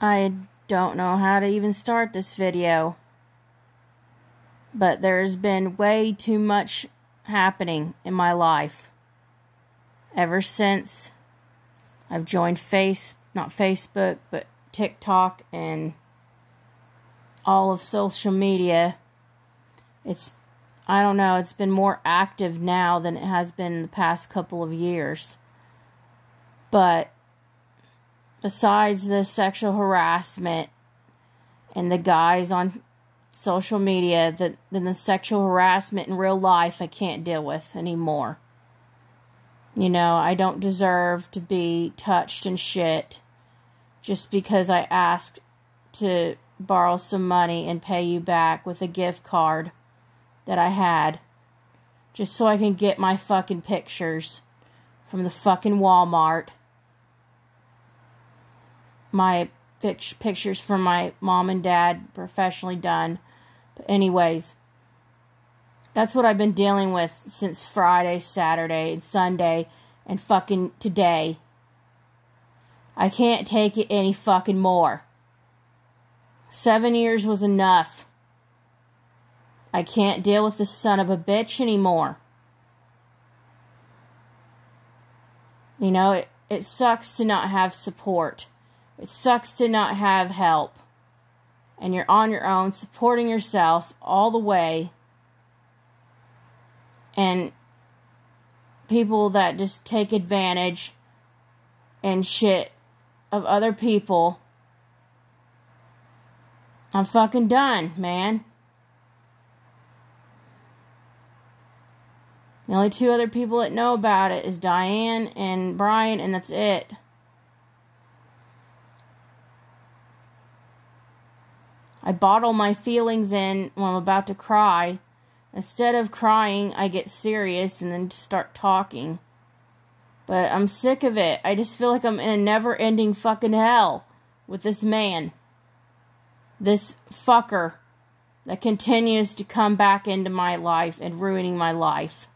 I don't know how to even start this video. But there's been way too much happening in my life. Ever since I've joined Face, not Facebook, but TikTok and all of social media. It's, I don't know, it's been more active now than it has been in the past couple of years. But besides the sexual harassment and the guys on social media, the, then the sexual harassment in real life I can't deal with anymore. You know, I don't deserve to be touched and shit just because I asked to borrow some money and pay you back with a gift card that I had just so I can get my fucking pictures from the fucking Walmart my pictures from my mom and dad professionally done. But anyways, that's what I've been dealing with since Friday, Saturday, and Sunday, and fucking today. I can't take it any fucking more. Seven years was enough. I can't deal with this son of a bitch anymore. You know, it, it sucks to not have support. It sucks to not have help. And you're on your own, supporting yourself all the way. And people that just take advantage and shit of other people. I'm fucking done, man. The only two other people that know about it is Diane and Brian, and that's it. I bottle my feelings in when I'm about to cry. Instead of crying, I get serious and then start talking. But I'm sick of it. I just feel like I'm in a never ending fucking hell with this man. This fucker that continues to come back into my life and ruining my life.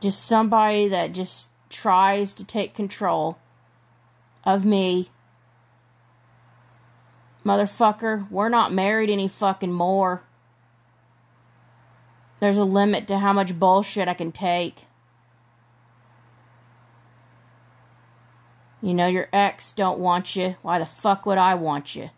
Just somebody that just tries to take control of me. Motherfucker, we're not married any fucking more. There's a limit to how much bullshit I can take. You know your ex don't want you. Why the fuck would I want you?